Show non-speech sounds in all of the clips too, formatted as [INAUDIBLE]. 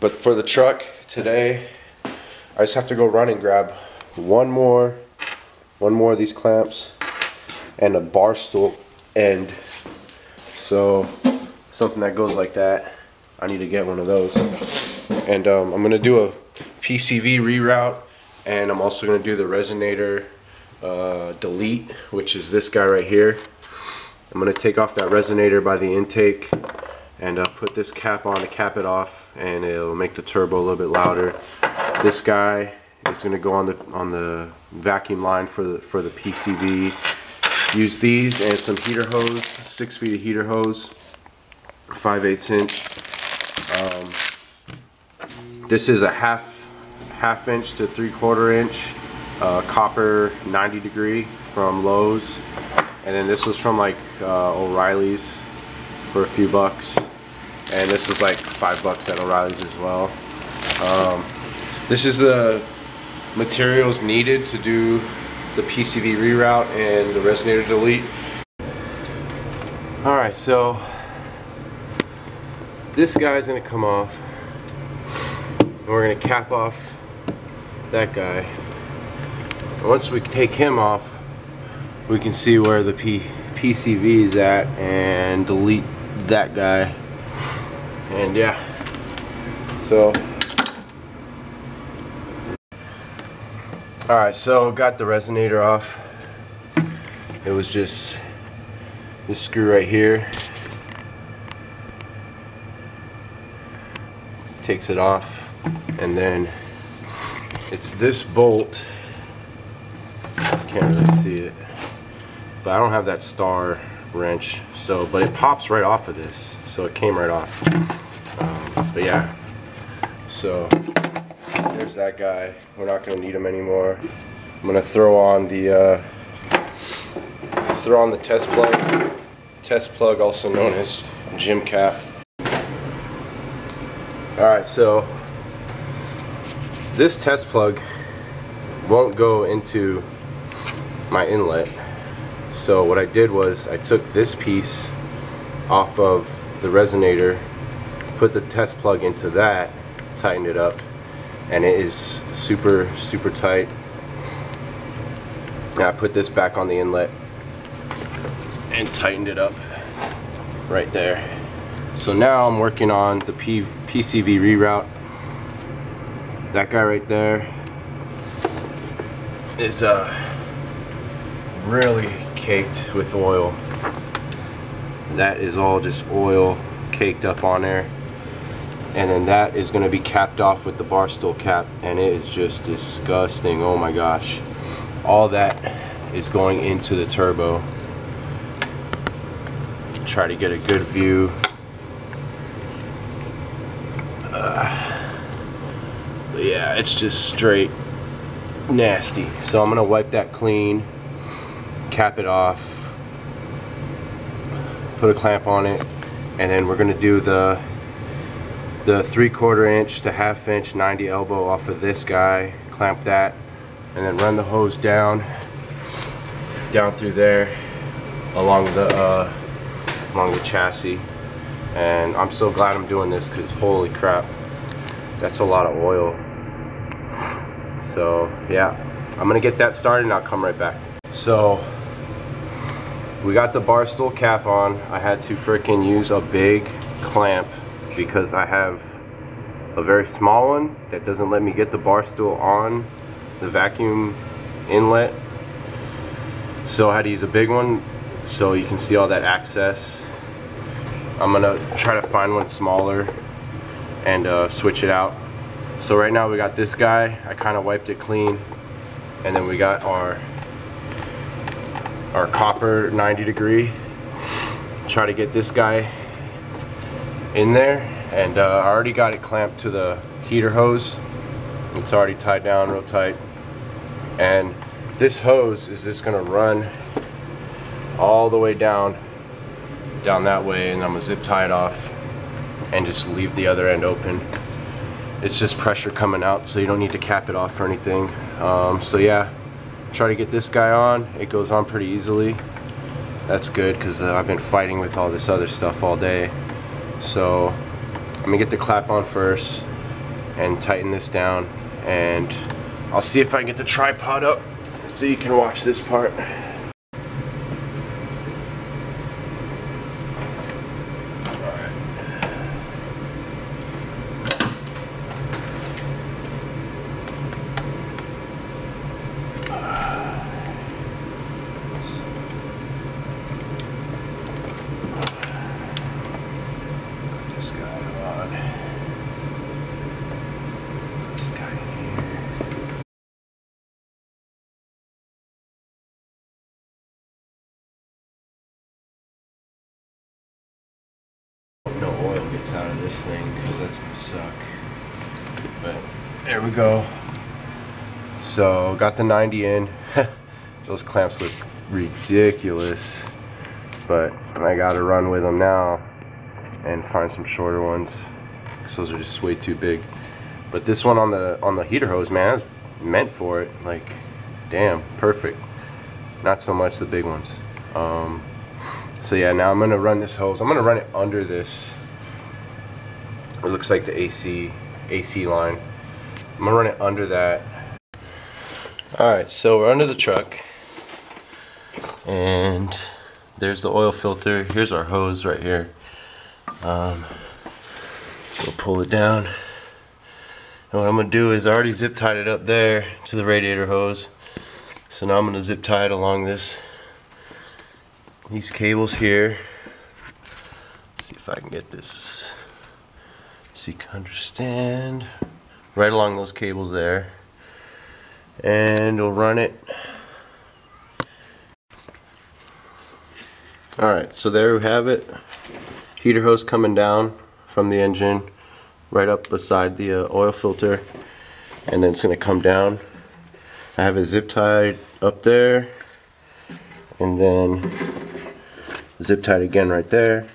But for the truck today, I just have to go run and grab one more, one more of these clamps and a bar stool end. So something that goes like that, I need to get one of those. And um, I'm gonna do a PCV reroute and I'm also gonna do the resonator uh, delete, which is this guy right here. I'm gonna take off that resonator by the intake and uh, put this cap on to cap it off and it'll make the turbo a little bit louder. This guy is gonna go on the on the vacuum line for the for the PCV. Use these and some heater hose, six feet of heater hose, 5 8 inch. Um, this is a half half inch to three quarter inch uh, copper 90 degree from Lowe's and then this was from like uh, O'Reilly's for a few bucks and this was like five bucks at O'Reilly's as well. Um, this is the materials needed to do the PCV reroute and the resonator delete. Alright so this guy's gonna come off. And we're gonna cap off that guy. Once we take him off we can see where the P PCV is at and delete that guy and yeah. So. Alright so got the resonator off. It was just this screw right here. Takes it off and then it's this bolt. Can't really see it. But I don't have that star wrench so but it pops right off of this so it came right off. Um, but yeah so there's that guy. We're not gonna need him anymore. I'm gonna throw on the uh, throw on the test plug test plug also known as gym cap. Alright so this test plug won't go into my inlet. So what I did was I took this piece off of the resonator put the test plug into that tightened it up and it is super super tight. Now I put this back on the inlet and tightened it up right there. So now I'm working on the P PCV reroute. That guy right there is uh, really caked with oil. That is all just oil caked up on there. And then that is going to be capped off with the barstool cap and it is just disgusting. Oh my gosh. All that is going into the turbo. Try to get a good view. Yeah, it's just straight nasty. So I'm gonna wipe that clean, cap it off, put a clamp on it, and then we're gonna do the the three quarter inch to half inch 90 elbow off of this guy, clamp that, and then run the hose down, down through there, along the uh, along the chassis. And I'm so glad I'm doing this because holy crap, that's a lot of oil. So yeah, I'm gonna get that started and I'll come right back. So we got the bar stool cap on. I had to freaking use a big clamp because I have a very small one that doesn't let me get the bar stool on the vacuum inlet. So I had to use a big one so you can see all that access. I'm gonna try to find one smaller and uh, switch it out. So right now we got this guy. I kind of wiped it clean. And then we got our our copper 90 degree. Try to get this guy in there. And uh, I already got it clamped to the heater hose. It's already tied down real tight. And this hose is just gonna run all the way down down that way and I'm gonna zip tie it off and just leave the other end open it's just pressure coming out so you don't need to cap it off or anything um, so yeah try to get this guy on it goes on pretty easily that's good because uh, I've been fighting with all this other stuff all day so I'm gonna get the clap on first and tighten this down and I'll see if I can get the tripod up so you can watch this part. Put this guy on. This guy here. No oil gets out of this thing because that's gonna suck. But there we go. So got the 90 in. [LAUGHS] Those clamps look ridiculous, but I gotta run with them now and find some shorter ones because those are just way too big. But this one on the on the heater hose, man, is meant for it. Like, damn, perfect. Not so much the big ones. Um, so yeah, now I'm gonna run this hose. I'm gonna run it under this. It looks like the AC AC line. I'm gonna run it under that. All right, so we're under the truck, and there's the oil filter. Here's our hose right here. Um, we'll pull it down. And what I'm gonna do is I already zip tied it up there to the radiator hose. So now I'm gonna zip tie it along this these cables here. See if I can get this so you can understand. Right along those cables there. And we'll run it. Alright, so there we have it. Heater hose coming down from the engine right up beside the uh, oil filter and then it's going to come down. I have it zip tied up there and then zip tied again right there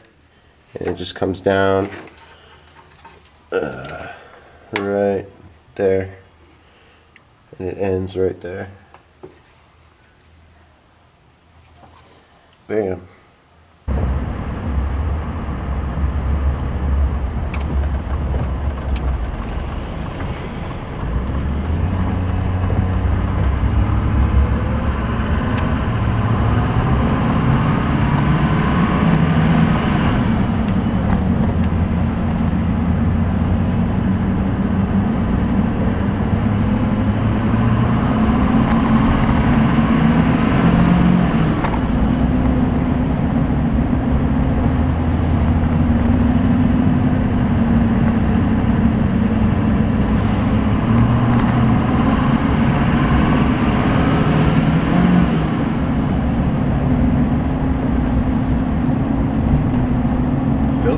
and it just comes down uh, right there and it ends right there bam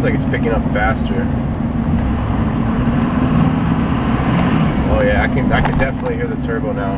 like it's picking up faster. Oh yeah, I can I can definitely hear the turbo now.